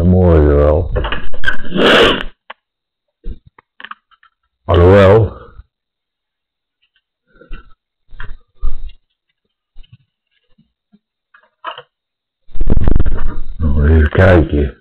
de mooie wel. Alhoewel. Nog even kijken.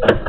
Thank you.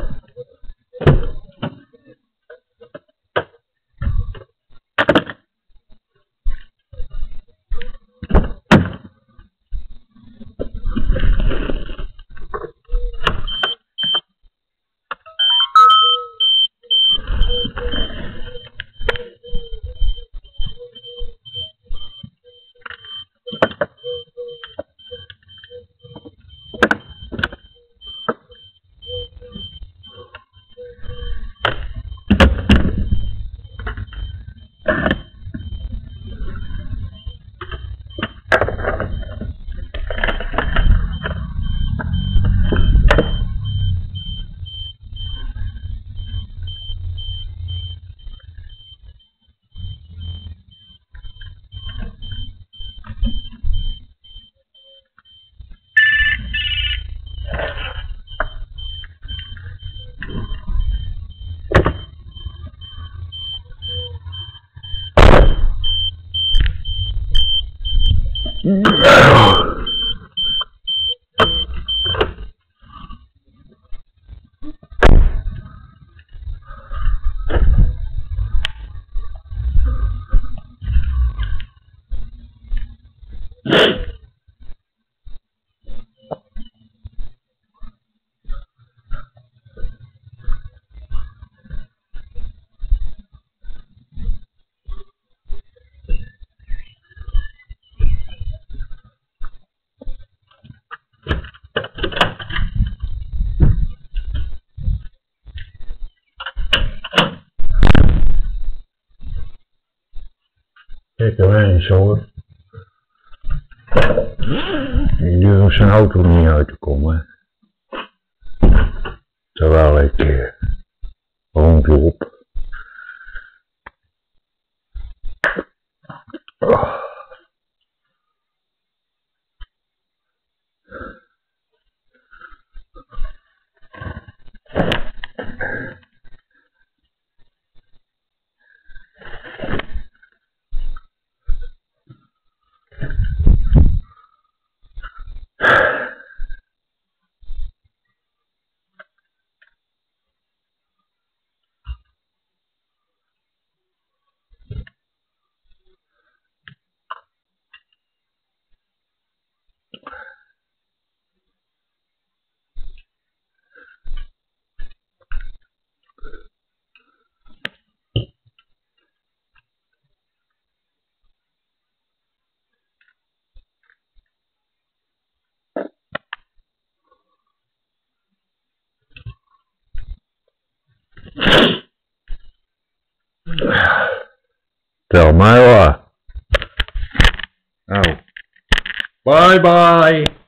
No. Kijk er eens hoor. Ik durf zijn auto niet uit te komen. Terwijl ik eh, rondloop. Elmira. Oh. Bye-bye.